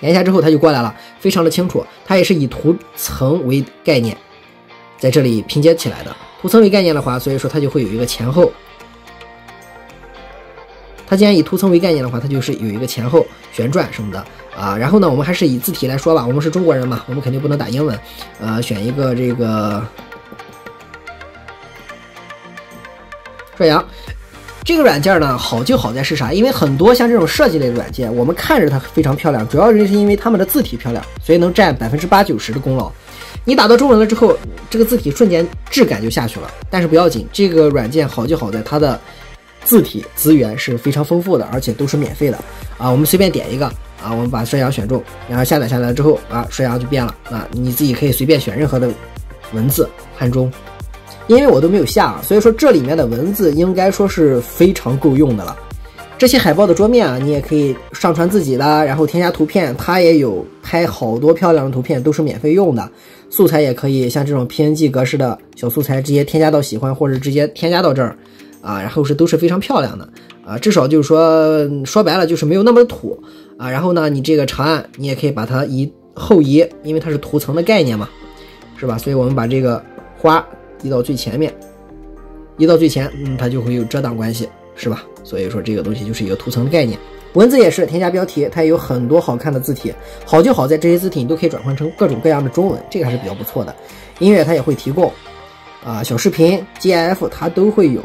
点一下之后它就过来了，非常的清楚。它也是以图层为概念，在这里拼接起来的。图层为概念的话，所以说它就会有一个前后。它既然以图层为概念的话，它就是有一个前后旋转什么的。啊，然后呢，我们还是以字体来说吧。我们是中国人嘛，我们肯定不能打英文。呃，选一个这个帅阳。这个软件呢，好就好在是啥？因为很多像这种设计类的软件，我们看着它非常漂亮，主要是因为他们的字体漂亮，所以能占百分之八九十的功劳。你打到中文了之后，这个字体瞬间质感就下去了。但是不要紧，这个软件好就好在它的字体资源是非常丰富的，而且都是免费的。啊，我们随便点一个。啊，我们把帅阳选中，然后下载下来之后，啊，帅阳就变了。啊，你自己可以随便选任何的文字汉中，因为我都没有下，所以说这里面的文字应该说是非常够用的了。这些海报的桌面啊，你也可以上传自己的，然后添加图片，它也有拍好多漂亮的图片，都是免费用的。素材也可以像这种 PNG 格式的小素材，直接添加到喜欢或者直接添加到这儿，啊，然后是都是非常漂亮的。啊，至少就是说，说白了就是没有那么土啊。然后呢，你这个长按，你也可以把它移后移，因为它是图层的概念嘛，是吧？所以我们把这个花移到最前面，移到最前，嗯，它就会有遮挡关系，是吧？所以说这个东西就是一个图层的概念。文字也是添加标题，它也有很多好看的字体，好就好在这些字体你都可以转换成各种各样的中文，这个还是比较不错的。音乐它也会提供，啊，小视频 GIF 它都会有。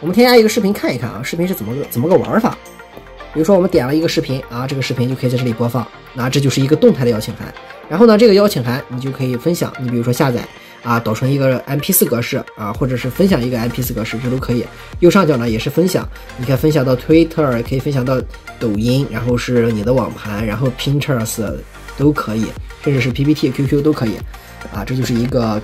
我们添加一个视频看一看啊，视频是怎么个怎么个玩法？比如说我们点了一个视频啊，这个视频就可以在这里播放，那这就是一个动态的邀请函。然后呢，这个邀请函你就可以分享，你比如说下载啊，导成一个 MP4 格式啊，或者是分享一个 MP4 格式，这都可以。右上角呢也是分享，你可以分享到 Twitter，可以分享到抖音，然后是你的网盘，然后 Pinterest 都可以，甚至是 PPT、QQ 都可以啊。这就是一个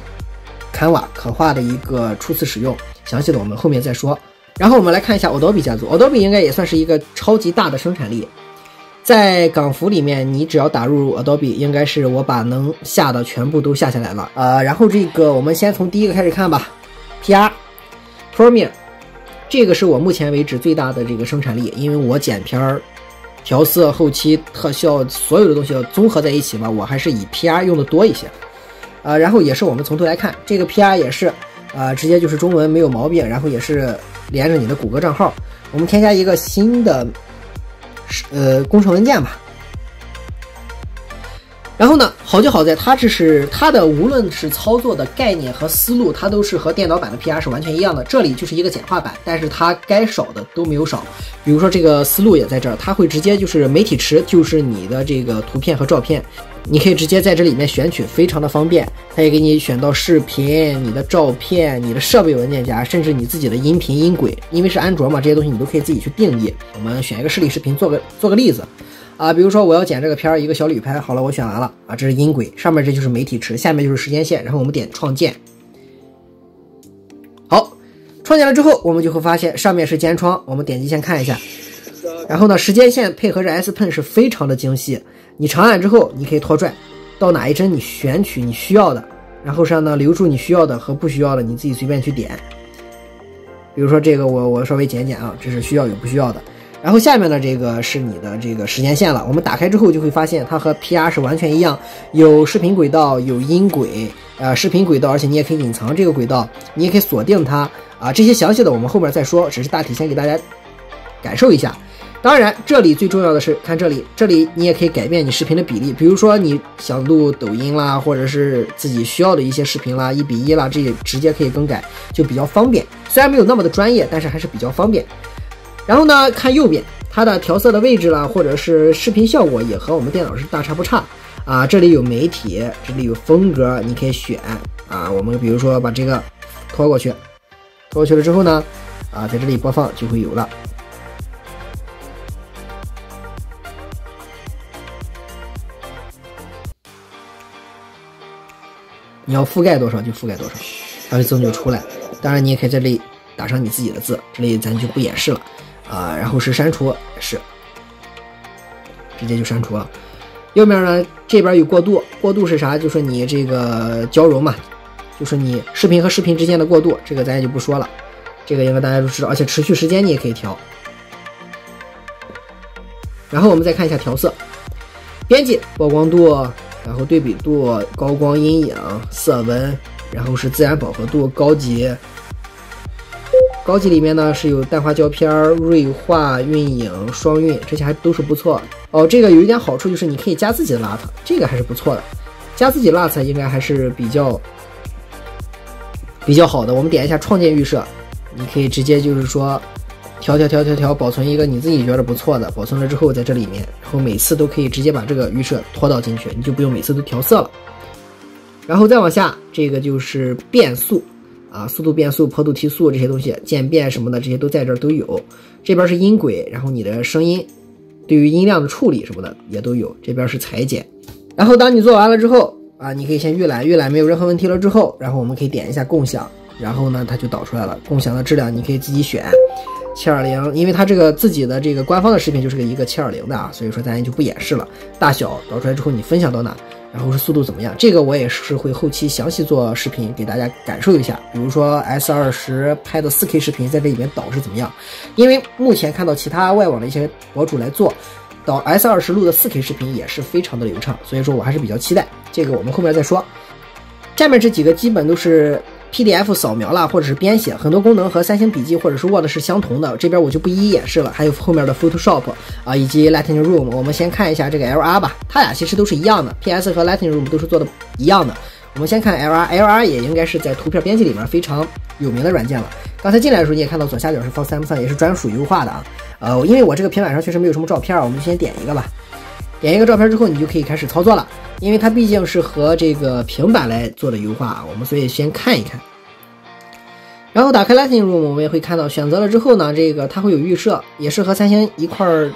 Canva 可画的一个初次使用，详细的我们后面再说。然后我们来看一下 Adobe 家族，Adobe 应该也算是一个超级大的生产力，在港服里面，你只要打入 Adobe，应该是我把能下的全部都下下来了。呃，然后这个我们先从第一个开始看吧，PR Premiere，这个是我目前为止最大的这个生产力，因为我剪片儿、调色、后期、特效，所有的东西要综合在一起吧，我还是以 PR 用的多一些。呃，然后也是我们从头来看，这个 PR 也是，呃，直接就是中文没有毛病，然后也是。连着你的谷歌账号，我们添加一个新的，呃，工程文件吧。然后呢，好就好在它这是它的无论是操作的概念和思路，它都是和电脑版的 PR 是完全一样的。这里就是一个简化版，但是它该少的都没有少。比如说这个思路也在这儿，它会直接就是媒体池就是你的这个图片和照片，你可以直接在这里面选取，非常的方便。它也给你选到视频、你的照片、你的设备文件夹，甚至你自己的音频音轨，因为是安卓嘛，这些东西你都可以自己去定义。我们选一个实例视频做个做个例子。啊，比如说我要剪这个片儿，一个小旅拍，好了，我选完了啊，这是音轨，上面这就是媒体池，下面就是时间线，然后我们点创建，好，创建了之后，我们就会发现上面是监窗，我们点击先看一下，然后呢，时间线配合着 S Pen 是非常的精细，你长按之后，你可以拖拽到哪一帧，你选取你需要的，然后上呢留住你需要的和不需要的，你自己随便去点，比如说这个我我稍微剪剪啊，这是需要有不需要的。然后下面的这个是你的这个时间线了。我们打开之后就会发现，它和 PR 是完全一样，有视频轨道，有音轨，呃，视频轨道，而且你也可以隐藏这个轨道，你也可以锁定它啊。这些详细的我们后面再说，只是大体先给大家感受一下。当然，这里最重要的是看这里，这里你也可以改变你视频的比例，比如说你想录抖音啦，或者是自己需要的一些视频啦，一比一啦，这些直接可以更改，就比较方便。虽然没有那么的专业，但是还是比较方便。然后呢，看右边它的调色的位置啦，或者是视频效果也和我们电脑是大差不差啊。这里有媒体，这里有风格，你可以选啊。我们比如说把这个拖过去，拖过去了之后呢，啊，在这里播放就会有了。你要覆盖多少就覆盖多少，它会自动就出来。当然，你也可以在这里打上你自己的字，这里咱就不演示了。啊，然后是删除，是直接就删除了。右面呢，这边有过渡，过渡是啥？就是你这个交融嘛，就是你视频和视频之间的过渡，这个咱也就不说了。这个应该大家都知道，而且持续时间你也可以调。然后我们再看一下调色，编辑曝光度，然后对比度、高光阴影、色温，然后是自然饱和度、高级。高级里面呢是有淡化胶片、锐化、晕影、双晕，这些还都是不错哦。这个有一点好处就是你可以加自己的 LUT，这个还是不错的。加自己 LUT 应该还是比较比较好的。我们点一下创建预设，你可以直接就是说调调调调调，保存一个你自己觉得不错的，保存了之后在这里面，然后每次都可以直接把这个预设拖到进去，你就不用每次都调色了。然后再往下，这个就是变速。啊，速度变速、坡度提速这些东西，渐变什么的，这些都在这儿都有。这边是音轨，然后你的声音，对于音量的处理什么的也都有。这边是裁剪。然后当你做完了之后，啊，你可以先预览，预览没有任何问题了之后，然后我们可以点一下共享，然后呢，它就导出来了。共享的质量你可以自己选，七二零，因为它这个自己的这个官方的视频就是个一个七二零的啊，所以说咱也就不演示了。大小导出来之后，你分享到哪？然后是速度怎么样？这个我也是会后期详细做视频给大家感受一下。比如说 S 二十拍的 4K 视频在这里面导是怎么样？因为目前看到其他外网的一些博主来做导 S 二十录的 4K 视频也是非常的流畅，所以说我还是比较期待。这个我们后面再说。下面这几个基本都是。PDF 扫描啦，或者是编写，很多功能和三星笔记或者是 Word 是相同的。这边我就不一一演示了。还有后面的 Photoshop 啊，以及 Lightning Room，。我们先看一下这个 LR 吧，它俩其实都是一样的。PS 和 Lightning Room 都是做的一样的。我们先看 LR，LR 也应该是在图片编辑里面非常有名的软件了。刚才进来的时候你也看到左下角是放 Samsung，也是专属优化的啊。呃，因为我这个平板上确实没有什么照片，我们就先点一个吧。点一个照片之后，你就可以开始操作了。因为它毕竟是和这个平板来做的优化，我们所以先看一看。然后打开 Lightroom，我们也会看到选择了之后呢，这个它会有预设，也是和三星一块儿，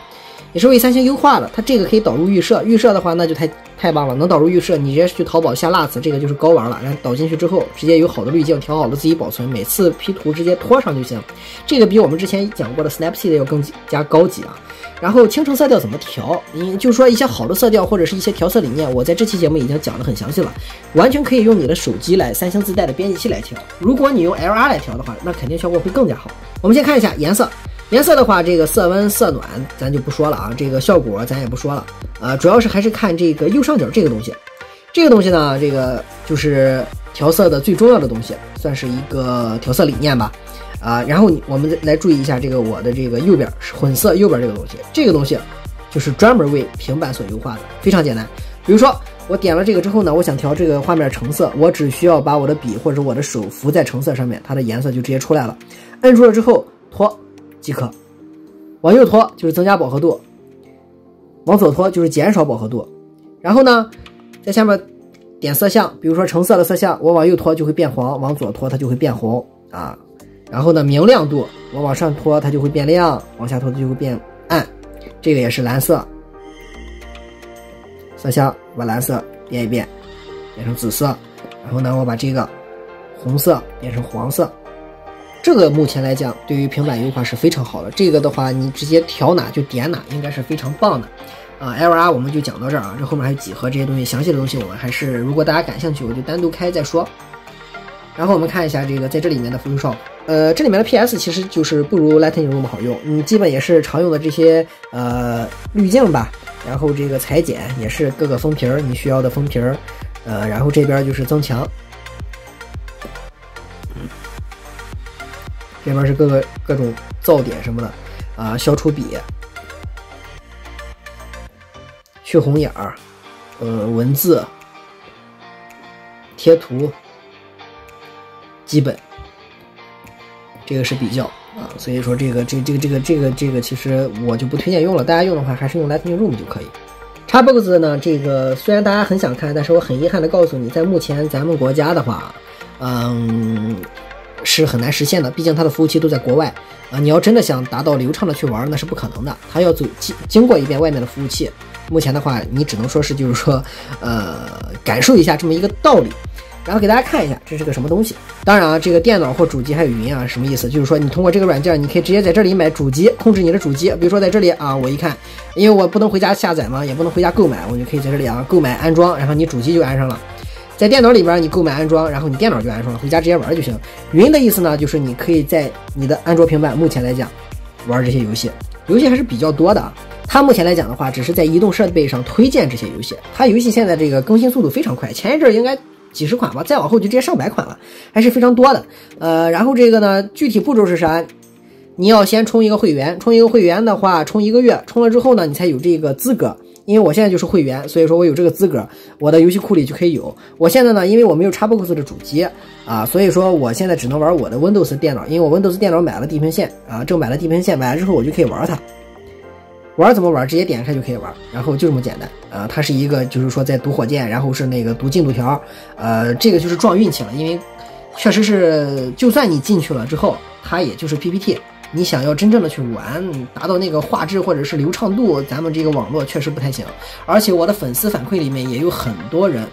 也是为三星优化的。它这个可以导入预设，预设的话那就太太棒了，能导入预设，你直接去淘宝下 LUT，这个就是高玩了。然后导进去之后，直接有好的滤镜，调好了自己保存，每次 P 图直接拖上就行。这个比我们之前讲过的 Snapseed 要更加高级啊。然后青橙色调怎么调？你就说一些好的色调或者是一些调色理念，我在这期节目已经讲得很详细了，完全可以用你的手机来三星自带的编辑器来调。如果你用 LR 来调的话，那肯定效果会更加好。我们先看一下颜色，颜色的话，这个色温、色暖咱就不说了啊，这个效果咱也不说了啊，主要是还是看这个右上角这个东西，这个东西呢，这个就是调色的最重要的东西，算是一个调色理念吧。啊，然后我们来注意一下这个我的这个右边是混色右边这个东西，这个东西就是专门为平板所优化的，非常简单。比如说我点了这个之后呢，我想调这个画面成色，我只需要把我的笔或者我的手扶在成色上面，它的颜色就直接出来了。摁住了之后拖即可，往右拖就是增加饱和度，往左拖就是减少饱和度。然后呢，在下面点色相，比如说橙色的色相，我往右拖就会变黄，往左拖它就会变红啊。然后呢，明亮度我往上拖它就会变亮，往下拖它就会变暗。这个也是蓝色。色相把蓝色变一变，变成紫色，然后呢，我把这个红色变成黄色。这个目前来讲，对于平板优化是非常好的。这个的话，你直接调哪就点哪，应该是非常棒的。啊，LR 我们就讲到这儿啊，这后面还有几何这些东西，详细的东西我们还是如果大家感兴趣，我就单独开再说。然后我们看一下这个在这里面的 Photoshop，呃，这里面的 PS 其实就是不如 Lightroom 那么好用，嗯，基本也是常用的这些呃滤镜吧。然后这个裁剪也是各个封皮儿你需要的封皮儿，呃，然后这边就是增强，这边是各个各种噪点什么的啊，消除笔，去红眼儿，呃，文字，贴图，基本，这个是比较。啊，所以说这个这这个这个这个这个其实我就不推荐用了，大家用的话还是用 Lightroom 就可以。Xbox 呢，这个虽然大家很想看，但是我很遗憾的告诉你，在目前咱们国家的话，嗯，是很难实现的，毕竟它的服务器都在国外啊。你要真的想达到流畅的去玩，那是不可能的，它要走经经过一遍外面的服务器。目前的话，你只能说是就是说，呃，感受一下这么一个道理。然后给大家看一下，这是个什么东西。当然啊，这个电脑或主机还有云啊，什么意思？就是说你通过这个软件，你可以直接在这里买主机，控制你的主机。比如说在这里啊，我一看，因为我不能回家下载嘛，也不能回家购买，我就可以在这里啊购买安装，然后你主机就安上了。在电脑里边你购买安装，然后你电脑就安上了，回家直接玩就行。云的意思呢，就是你可以在你的安卓平板，目前来讲玩这些游戏，游戏还是比较多的。它目前来讲的话，只是在移动设备上推荐这些游戏。它游戏现在这个更新速度非常快，前一阵应该。几十款吧，再往后就直接上百款了，还是非常多的。呃，然后这个呢，具体步骤是啥？你要先充一个会员，充一个会员的话，充一个月，充了之后呢，你才有这个资格。因为我现在就是会员，所以说我有这个资格，我的游戏库里就可以有。我现在呢，因为我没有 Xbox 的主机啊，所以说我现在只能玩我的 Windows 电脑，因为我 Windows 电脑买了地平线啊，正买了地平线，买了之后我就可以玩它。玩怎么玩？直接点开就可以玩，然后就这么简单。呃，它是一个，就是说在读火箭，然后是那个读进度条。呃，这个就是撞运气了，因为确实是，就算你进去了之后，它也就是 PPT。你想要真正的去玩，达到那个画质或者是流畅度，咱们这个网络确实不太行。而且我的粉丝反馈里面也有很多人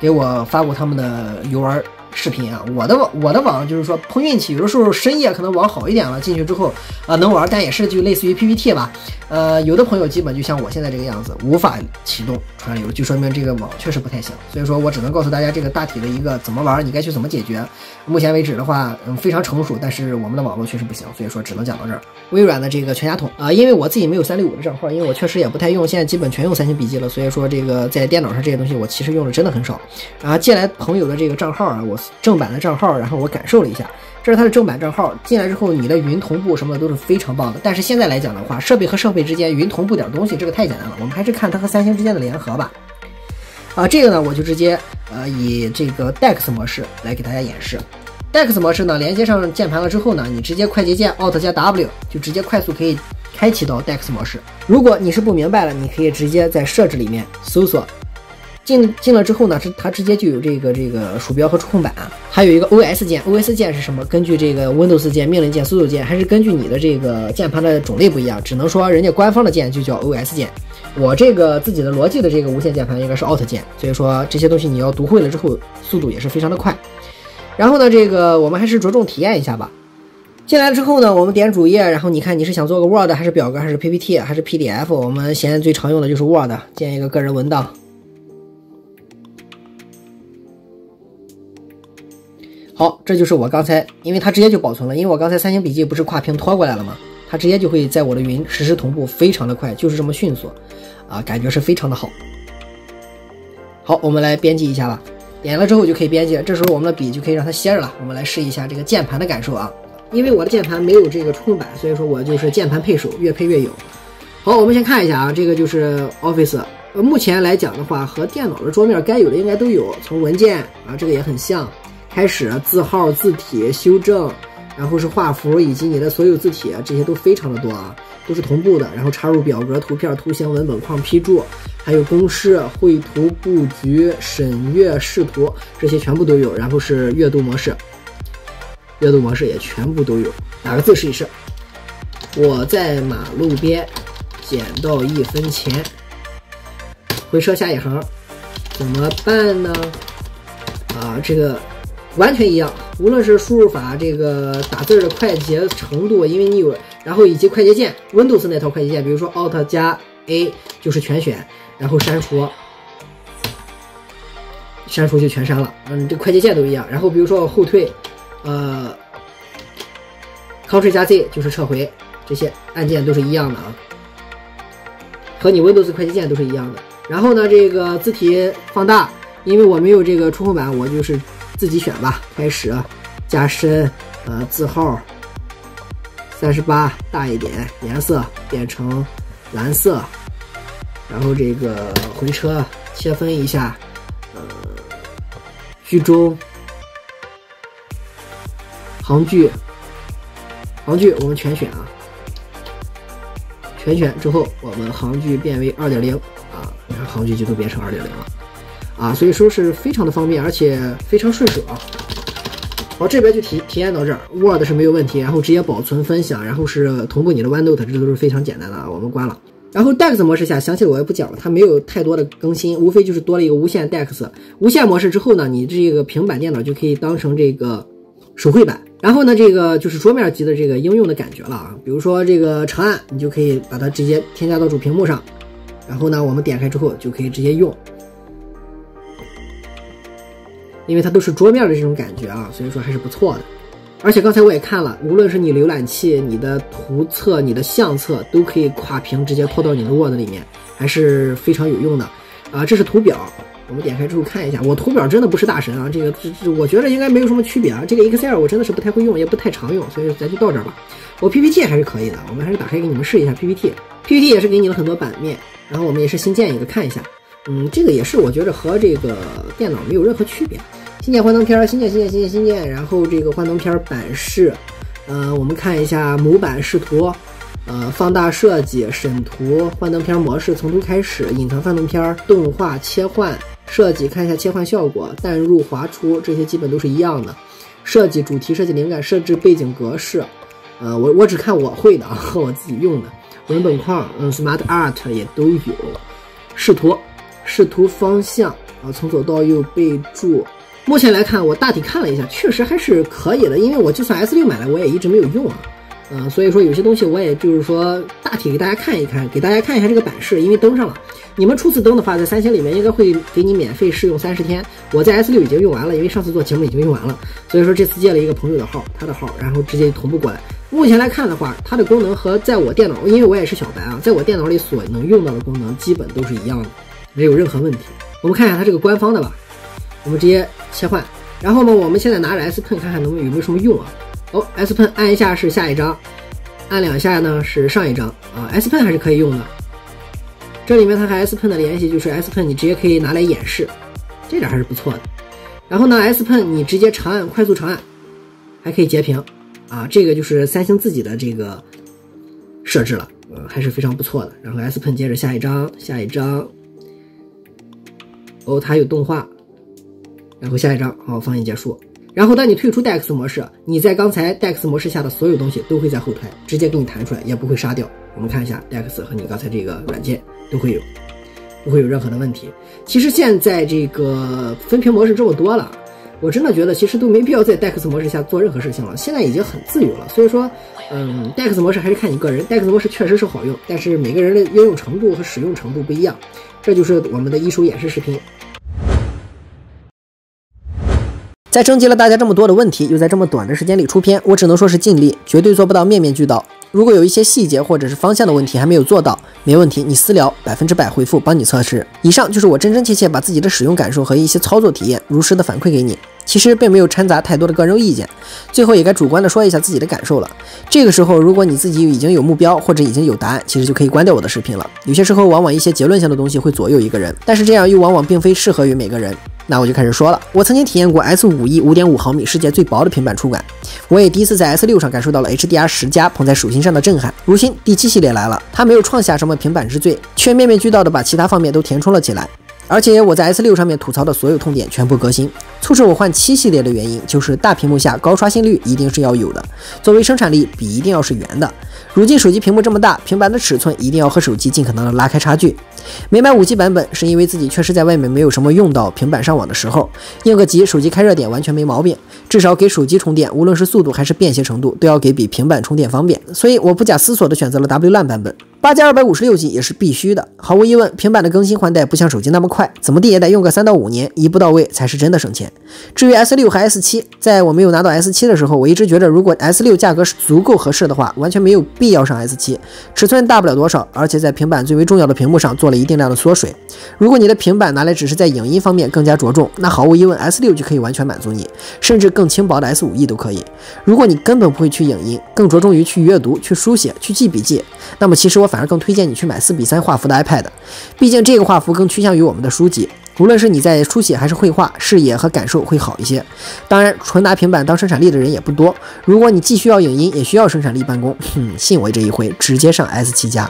给我发过他们的游玩。视频啊，我的网我的网就是说碰运气，有的时候深夜可能网好一点了，进去之后啊能玩，但也是就类似于 PPT 吧。呃，有的朋友基本就像我现在这个样子，无法启动串流，就说明这个网确实不太行。所以说我只能告诉大家这个大体的一个怎么玩，你该去怎么解决。目前为止的话，嗯，非常成熟，但是我们的网络确实不行，所以说只能讲到这儿。微软的这个全家桶啊，因为我自己没有三六五的账号，因为我确实也不太用，现在基本全用三星笔记了，所以说这个在电脑上这些东西我其实用的真的很少。啊，借来朋友的这个账号啊，我。正版的账号，然后我感受了一下，这是它的正版账号。进来之后，你的云同步什么的都是非常棒的。但是现在来讲的话，设备和设备之间云同步点东西，这个太简单了。我们还是看它和三星之间的联合吧。啊，这个呢，我就直接呃以这个 DeX 模式来给大家演示。DeX 模式呢，连接上键盘了之后呢，你直接快捷键 Alt 加 W 就直接快速可以开启到 DeX 模式。如果你是不明白了，你可以直接在设置里面搜索。进进了之后呢，是它直接就有这个这个鼠标和触控板，还有一个 OS 键。OS 键是什么？根据这个 Windows 键、命令键、速度键，还是根据你的这个键盘的种类不一样？只能说人家官方的键就叫 OS 键。我这个自己的逻辑的这个无线键盘应该是 Alt 键。所以说这些东西你要读会了之后，速度也是非常的快。然后呢，这个我们还是着重体验一下吧。进来之后呢，我们点主页，然后你看你是想做个 Word 还是表格还是 PPT 还是 PDF？我们现在最常用的就是 Word，建一个个人文档。好，这就是我刚才，因为它直接就保存了，因为我刚才三星笔记不是跨屏拖过来了吗？它直接就会在我的云实时同步，非常的快，就是这么迅速，啊，感觉是非常的好。好，我们来编辑一下吧，点了之后就可以编辑，这时候我们的笔就可以让它歇着了。我们来试一下这个键盘的感受啊，因为我的键盘没有这个触控板，所以说我就是键盘配手，越配越有。好，我们先看一下啊，这个就是 Office 呃，目前来讲的话，和电脑的桌面该有的应该都有，从文件啊，这个也很像，开始字号、字体修正，然后是画符以及你的所有字体，这些都非常的多啊，都是同步的。然后插入表格、图片、图形、文本框、批注，还有公式、绘图、布局、审阅、视图，这些全部都有。然后是阅读模式，阅读模式也全部都有。打个字试一试。我在马路边捡到一分钱。回车下一行，怎么办呢？啊，这个完全一样，无论是输入法，这个打字的快捷程度，因为你有，然后以及快捷键，Windows 那套快捷键，比如说 Alt 加 A 就是全选，然后删除，删除就全删了。嗯，这快捷键都一样。然后比如说后退，呃，Ctrl 加 Z 就是撤回，这些按键都是一样的啊，和你 Windows 快捷键都是一样的。然后呢，这个字体放大，因为我没有这个触控板，我就是自己选吧。开始，加深，呃，字号三十八大一点，颜色变成蓝色。然后这个回车切分一下，呃，居中，行距，行距我们全选啊，全选之后，我们行距变为二点零。行距就都变成二点零了，啊，所以说是非常的方便，而且非常顺手。好，这边就体体验到这儿，Word 是没有问题，然后直接保存分享，然后是同步你的 OneNote，这都是非常简单的啊。我们关了，然后 DeX 模式下，详细的我也不讲了，它没有太多的更新，无非就是多了一个无线 DeX。无线模式之后呢，你这个平板电脑就可以当成这个手绘板，然后呢，这个就是桌面级的这个应用的感觉了啊。比如说这个长按，你就可以把它直接添加到主屏幕上。然后呢，我们点开之后就可以直接用，因为它都是桌面的这种感觉啊，所以说还是不错的。而且刚才我也看了，无论是你浏览器、你的图册、你的相册，都可以跨屏直接拖到你的 Word 里面，还是非常有用的啊。这是图表，我们点开之后看一下，我图表真的不是大神啊，这个这这，我觉得应该没有什么区别啊。这个 Excel 我真的是不太会用，也不太常用，所以咱就到这儿吧。我 PPT 还是可以的，我们还是打开给你们试一下 PPT，PPT 也是给你了很多版面。然后我们也是新建一个看一下，嗯，这个也是我觉得和这个电脑没有任何区别。新建幻灯片，新建新建新建新建，然后这个幻灯片版式，呃，我们看一下模板视图，呃，放大设计审图，幻灯片模式从头开始，隐藏幻灯片动画切换设计，看一下切换效果，淡入滑出这些基本都是一样的。设计主题设计灵感设置背景格式，呃，我我只看我会的，和我自己用的。文本框，嗯，Smart Art 也都有，视图，视图方向啊，从左到右备注。目前来看，我大体看了一下，确实还是可以的。因为我就算 S 六买了，我也一直没有用啊，嗯，所以说有些东西我也就是说大体给大家看一看，给大家看一下这个版式，因为登上了。你们初次登的话，在三星里面应该会给你免费试用三十天。我在 S 六已经用完了，因为上次做节目已经用完了，所以说这次借了一个朋友的号，他的号，然后直接同步过来。目前来看的话，它的功能和在我电脑，因为我也是小白啊，在我电脑里所能用到的功能基本都是一样的，没有任何问题。我们看一下它这个官方的吧，我们直接切换。然后呢，我们现在拿着 S Pen 看看能有没有什么用啊？哦，S Pen 按一下是下一张，按两下呢是上一张啊。S Pen 还是可以用的。这里面它和 S Pen 的联系就是 S Pen 你直接可以拿来演示，这点还是不错的。然后呢，S Pen 你直接长按快速长按，还可以截屏。啊，这个就是三星自己的这个设置了，呃，还是非常不错的。然后 S Pen 接着下一张，下一张，哦，它有动画，然后下一张，好，放映结束。然后当你退出 DeX 模式，你在刚才 DeX 模式下的所有东西都会在后台直接给你弹出来，也不会杀掉。我们看一下 DeX 和你刚才这个软件都会有，不会有任何的问题。其实现在这个分屏模式这么多了。我真的觉得其实都没必要在 DeX 模式下做任何事情了，现在已经很自由了。所以说，嗯，DeX 模式还是看你个人。DeX 模式确实是好用，但是每个人的应用程度和使用程度不一样。这就是我们的一手演示视频。在征集了大家这么多的问题，又在这么短的时间里出片，我只能说是尽力，绝对做不到面面俱到。如果有一些细节或者是方向的问题还没有做到，没问题，你私聊百分之百回复，帮你测试。以上就是我真真切切把自己的使用感受和一些操作体验如实的反馈给你。其实并没有掺杂太多的个人意见。最后也该主观的说一下自己的感受了。这个时候，如果你自己已经有目标或者已经有答案，其实就可以关掉我的视频了。有些时候，往往一些结论性的东西会左右一个人，但是这样又往往并非适合于每个人。那我就开始说了，我曾经体验过 S 五 E 五点五毫米世界最薄的平板触感，我也第一次在 S 六上感受到了 HDR 十加捧在手心上的震撼。如今第七系列来了，它没有创下什么平板之最，却面面俱到的把其他方面都填充了起来。而且我在 S 六上面吐槽的所有痛点全部革新。促使我换七系列的原因就是大屏幕下高刷新率一定是要有的，作为生产力比一定要是圆的。如今手机屏幕这么大，平板的尺寸一定要和手机尽可能的拉开差距。没买五 G 版本是因为自己确实在外面没有什么用到平板上网的时候，应个急，手机开热点完全没毛病。至少给手机充电，无论是速度还是便携程度，都要给比平板充电方便。所以我不假思索的选择了 W 烂版本。八加二百五十六 G 也是必须的。毫无疑问，平板的更新换代不像手机那么快，怎么地也得用个三到五年，一步到位才是真的省钱。至于 S 六和 S 七，在我没有拿到 S 七的时候，我一直觉得如果 S 六价格是足够合适的话，完全没有必要上 S 七。尺寸大不了多少，而且在平板最为重要的屏幕上做了一定量的缩水。如果你的平板拿来只是在影音方面更加着重，那毫无疑问 S 六就可以完全满足你，甚至更轻薄的 S 五 E 都可以。如果你根本不会去影音，更着重于去阅读、去书写、去记笔记，那么其实我反而更推荐你去买四比三画幅的 iPad，毕竟这个画幅更趋向于我们的书籍。无论是你在书写还是绘画，视野和感受会好一些。当然，纯拿平板当生产力的人也不多。如果你既需要影音，也需要生产力办公，哼，信我这一回，直接上 S 七加。